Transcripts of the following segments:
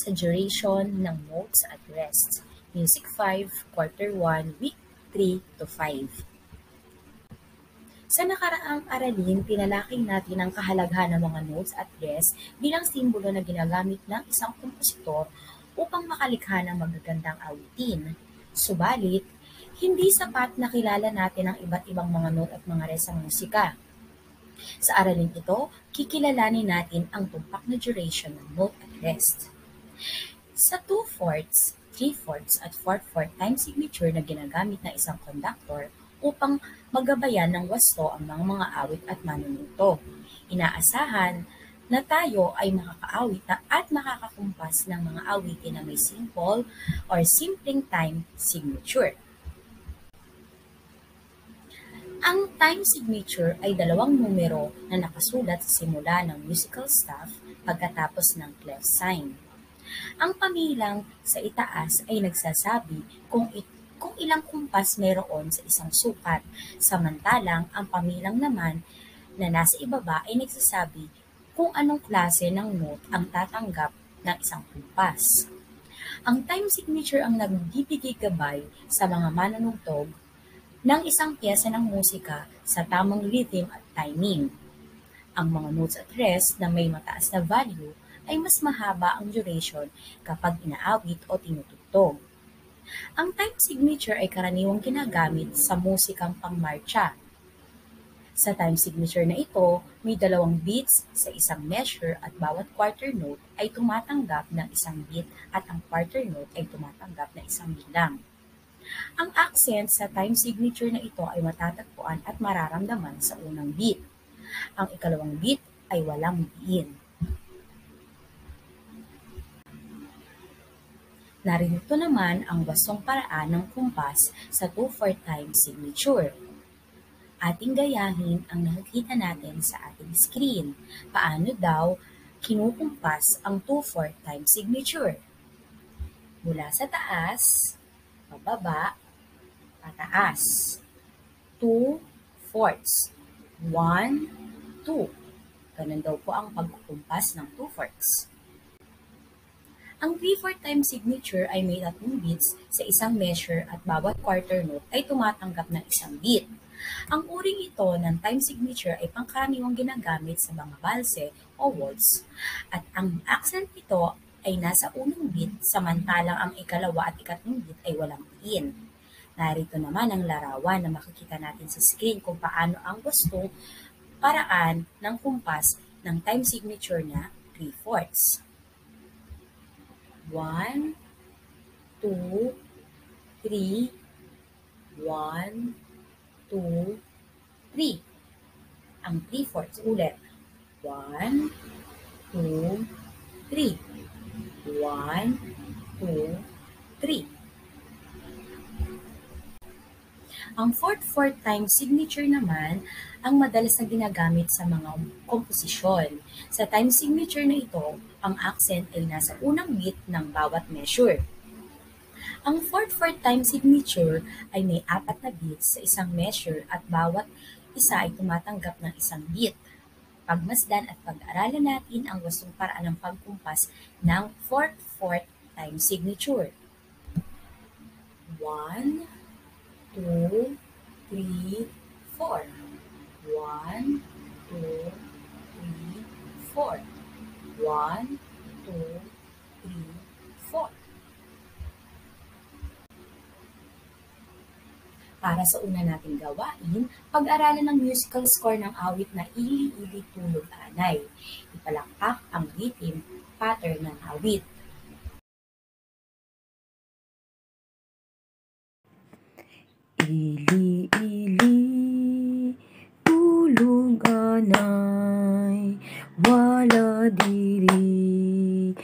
sa duration ng notes at rests. Music 5, Quarter 1, Week 3 to 5. Sa nakaraang aralin, pinalaking natin ang kahalagahan ng mga notes at rests bilang simbolo na ginagamit ng isang kompositor upang makalikha ng magagandang awitin. Subalit, hindi sapat na kilala natin ang iba't ibang mga note at mga rest sa musika. Sa aralin ito, kikilalanin natin ang tumpak na duration ng note at rest. Sa 2 fourths, 3 fourths at 4 fourth time signature na ginagamit ng isang conductor upang magabayan ng wasto ang mga mga awit at manunuto. Inaasahan na tayo ay makakaawit na at makakakumpas ng mga awitin na may simple or simpleng time signature. Ang time signature ay dalawang numero na nakasulat sa simula ng musical staff pagkatapos ng clef sign. Ang pamilang sa itaas ay nagsasabi kung, it, kung ilang kumpas meron sa isang sukat, samantalang ang pamilang naman na nasa ibaba ay nagsasabi kung anong klase ng note ang tatanggap ng isang kumpas. Ang time signature ang nagbibigay gabay sa mga manunugtog ng isang piyesa ng musika sa tamang rhythm at timing. Ang mga notes at rest na may mataas na value ay mas mahaba ang duration kapag inaawit o tinutugtog. Ang time signature ay karaniwang ginagamit sa musikang pangmarcha. Sa time signature na ito, may dalawang beats sa isang measure at bawat quarter note ay tumatanggap ng isang beat at ang quarter note ay tumatanggap ng isang bilang. Ang accent sa time signature na ito ay matatagpuan at mararamdaman sa unang beat. Ang ikalawang beat ay walang diin. Narito naman ang basong paraan ng kumpas sa 2-4 time signature. Ating gayahin ang nakikita natin sa ating screen. Paano daw kinukumpas ang 2-4 time signature? Mula sa taas, pababa, pataas. 2 fourths. 1, 2. Ganun daw po ang pagkukumpas ng 2 fourths. Ang 3-4 time signature ay may tatlong beats sa isang measure at bawat quarter note ay tumatanggap ng isang beat. Ang uring ito ng time signature ay pangkaraniwang ginagamit sa mga balse o waltz at ang accent nito ay nasa unang beat samantalang ang ikalawa at ikatlong beat ay walang in. Narito naman ang larawan na makikita natin sa screen kung paano ang gustong paraan ng kumpas ng time signature na 3 fourths. 1, 2, 3, 1, 2, 3. Ang 3 fourths ulit. 1, 2, 3. One, two, three. Ang fourth-fourth time signature naman ang madalas na ginagamit sa mga komposisyon. Sa time signature na ito, ang accent ay nasa unang beat ng bawat measure. Ang fourth-fourth time signature ay may apat na beats sa isang measure at bawat isa ay tumatanggap ng isang beat pagmasdan at pag-aralan natin ang wastong paraan ng pagkumpas ng fourth-fourth time signature. 1, 2, 3, 4. 1, 2, 3, 4. 1, 2, 3, 4. Para sa una nating gawain, pag-aralan ng musical score ng awit na Ili-Ili Tulog Anay. Ipalakpak ang rhythm pattern ng awit. Ili-ili tulog anay wala diri.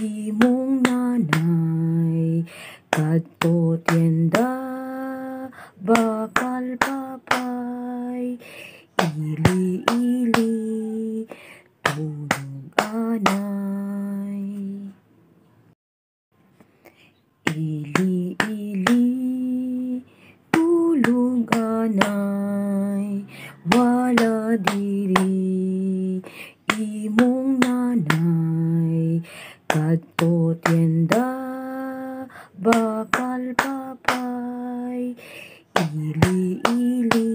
Imong nanay kadto tienda bakal papay. Ili-ili tulog anay diri imong nanay kadto tienda bakal papay. Ili-ili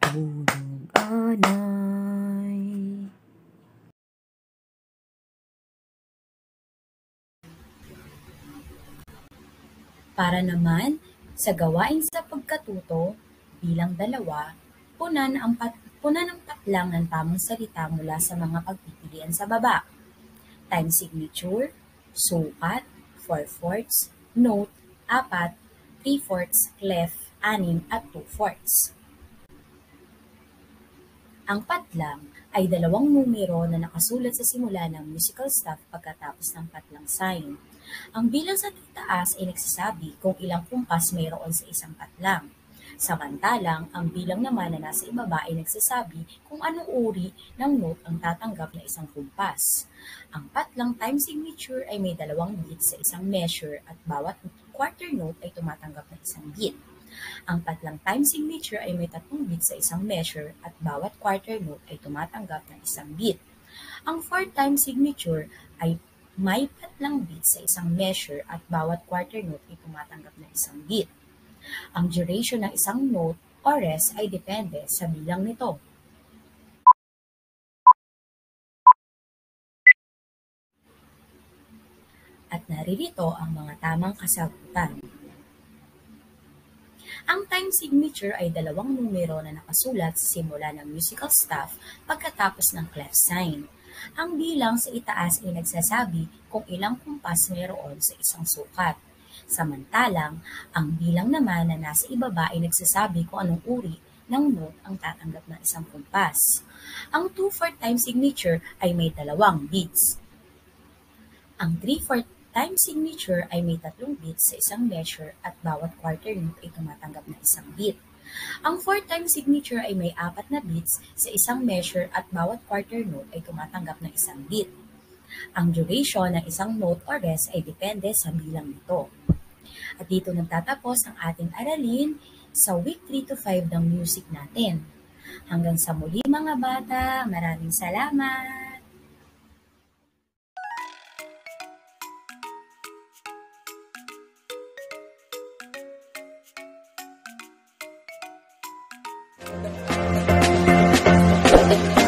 tulog anay. Para naman sa gawain sa pagkatuto, bilang dalawa, punan ang pat punan ang patlang ng tamang salita mula sa mga pagpipilian sa baba. Time signature, sukat, 4-fourths, note, apat, 3-fourths, clef, anim at 2-fourths. Ang patlang ay dalawang numero na nakasulat sa simula ng musical staff pagkatapos ng patlang sign. Ang bilang sa taas ay nagsasabi kung ilang kumpas mayroon sa isang patlang. Samantalang, ang bilang naman na nasa ibaba ay nagsasabi kung anong uri ng note ang tatanggap na isang kumpas. Ang patlang time signature ay may dalawang beats sa isang measure at bawat quarter note ay tumatanggap ng isang beat. Ang patlang time signature ay may tatlong beats sa isang measure at bawat quarter note ay tumatanggap ng isang beat. Ang fourth time signature ay may patlang beats sa isang measure at bawat quarter note ay tumatanggap ng isang beat. Ang duration ng isang note o rest ay depende sa bilang nito. At naririto ang mga tamang kasagutan. Ang time signature ay dalawang numero na nakasulat sa simula ng musical staff pagkatapos ng clef sign. Ang bilang sa itaas ay nagsasabi kung ilang kumpas mayroon sa isang sukat. Samantalang, ang bilang naman na nasa ibaba ay nagsasabi kung anong uri ng note ang tatanggap ng isang kumpas. Ang 2-4 time signature ay may dalawang beats. Ang 3-4 time signature ay may tatlong beats sa isang measure at bawat quarter note ay tumatanggap ng isang beat. Ang 4 time signature ay may apat na beats sa isang measure at bawat quarter note ay tumatanggap ng isang beat. Ang duration ng isang note or rest ay depende sa bilang nito. At dito nagtatapos ang ating aralin sa week 3 to 5 ng music natin. Hanggang sa muli mga bata, maraming salamat! Thank